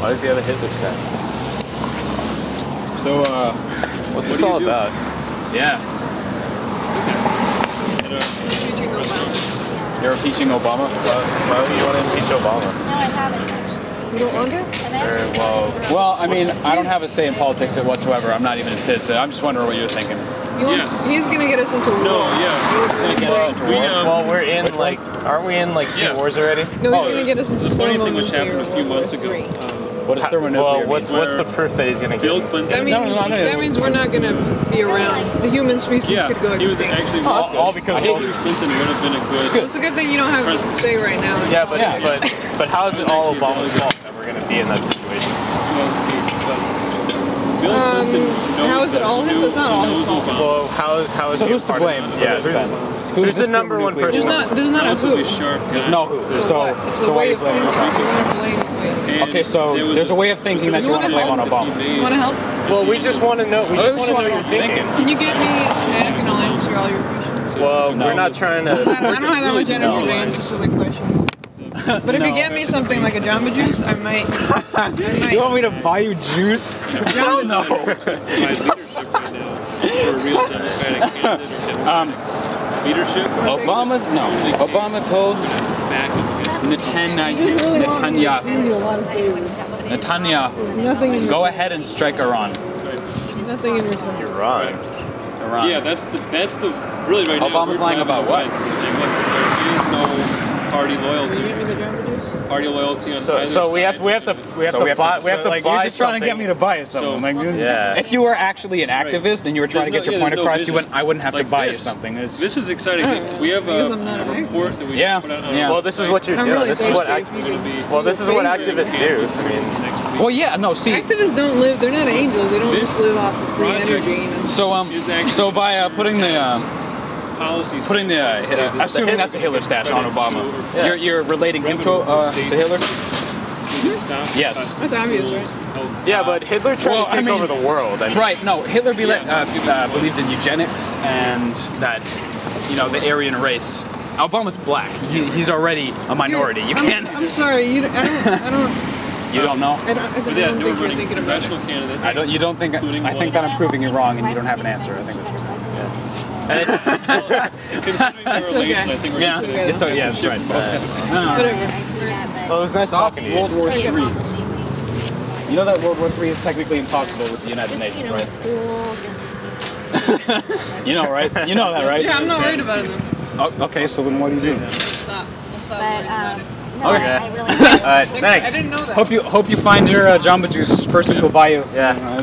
Why does he have a Hitler statue? So, uh, What's What this do all do? about? yeah, You're impeaching Obama. Why, why would you want to impeach Obama? No, I haven't actually. You don't want to? And I Or, actually well, Well, I mean, I don't have a say in politics at whatsoever. I'm not even a citizen. I'm just wondering what you're thinking. He wants, Yes. He's gonna get us into war. No, yeah. We, um, well, we're in like, aren't we in like two Yeah. wars already? No, he's Oh, gonna get us into It's a funny thing which happened a few months War ago. What does thermonuclear Well, what's mean? what's the proof that he's gonna Bill? Clinton. That means, No, no, no, no. that means we're not gonna be around. The human species yeah, could go he was extinct. actually Oh, all, all because of Hillary Clinton would have been a good. It's a good thing you don't have to say right now. Yeah, but Yeah. but but how is it all Obama's fault that we're gonna be in that situation? Bill Um, how is it all He his? knew- It's not all his fault. Well, how how is So he who's to blame Yeah, who's, who's Who's the number one person? There's not. There's not a Relatively who. sharp There's no who. It's a So, what? It's so a why way you of blaming thinking. Obama? You want to blame. Wait. And Okay, so there there's a way of thinking that you specific wanna blame on comment that he Obama. made. Want to help? Well, we just want to know. We just want to know what you're what thinking. Can you get me a snack and I'll answer all your questions? Well, No. we're not trying I don't, to. I don't have that much energy to answer silly questions. But if you get me something like a Jamba Juice, I might. I might. You want me to buy you juice? Hell no. My leadership right now for a real Democratic. Um, leadership. Obama's no. Obama told back against Netanyahu, Netanyahu, Netanyahu, Nothing in go ahead and strike Iran. Nothing in return. You're wrong. Iran. Yeah, that's the that's the really right now. Obama's we're lying about the what? line. We're saying, look, there is no party Can you loyalty. Get me the Jamba Juice? Party loyalty on So either so we have we have to we have So to we have buy to, we have so, to like, buy you're just trying to get me to buy something. So- like, Yeah. If you were actually an Right. activist and you were trying There's to get no- your point yeah, there's no across, you wouldn't, I wouldn't have Like to buy this. you something. It's, This is exciting. We have Because a, I'm not a report that we Yeah, just put out on yeah. Well, this is what you're doing. really This is what thirsty. act- If you We're gonna be well, this is what activists do. I mean, well, yeah, no, see, Activists don't live. They're not angels. They don't just live off of free energy. You know? so um, so by uh, putting the uh, policies. putting the, uh, Say uh, assuming that's a Hitler statue on Obama, Yeah. you're, you're relating him to, uh, to Hitler. Stop Yes. That's obvious, right? Yeah, but Hitler tried Well, to I take mean- over the world. I mean, Right. No, Hitler be Yeah. uh, uh, believed in eugenics and that you know the Aryan race. Obama's black. He, he's already a minority. You can't. I'm, sorry. You, don't- I don't. I don't. You don't know. I don't. I don't yeah, think no, you're we're thinking about it. candidates. I don't. You don't think. I think that I'm proving you wrong, and you don't have an answer. I think that's what. Considering their It's relation, okay. I think we're Yeah. gonna okay. It's oh, yeah. That's right. Whatever. I see that, but well, it was nice Stop talking to you. World War Hey, Three. You know that World War Three is technically impossible with the United just, you Nations, know, right? You know, right? You know that, right? Yeah, I'm not worried about it. Oh, okay, so then what do you do? Stop. I'll stop but um, no, Okay. I, I really All right, thanks. I didn't know that. Hope you hope you find your uh, Jamba Juice person who'll buy you. Yeah. Uh,